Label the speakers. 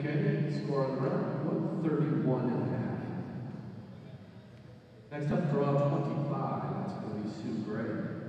Speaker 1: Okay, score on the round, 131 and a half. Next up, draw 25. That's going to be Sue Gray.